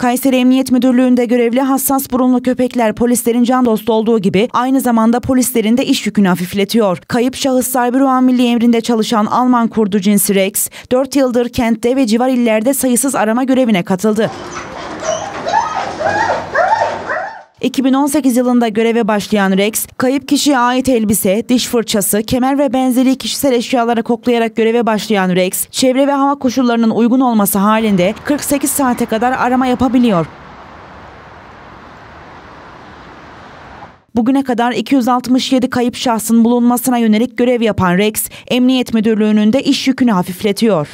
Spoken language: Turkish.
Kayseri Emniyet Müdürlüğü'nde görevli hassas burunlu köpekler polislerin can dostu olduğu gibi aynı zamanda polislerin de iş yükünü hafifletiyor. Kayıp şahıslar büro amirliği emrinde çalışan Alman kurdu cinsi Rex, 4 yıldır kentte ve civar illerde sayısız arama görevine katıldı. 2018 yılında göreve başlayan Rex, kayıp kişiye ait elbise, diş fırçası, kemer ve benzeri kişisel eşyaları koklayarak göreve başlayan Rex, çevre ve hava koşullarının uygun olması halinde 48 saate kadar arama yapabiliyor. Bugüne kadar 267 kayıp şahsın bulunmasına yönelik görev yapan Rex, Emniyet Müdürlüğü'nün de iş yükünü hafifletiyor.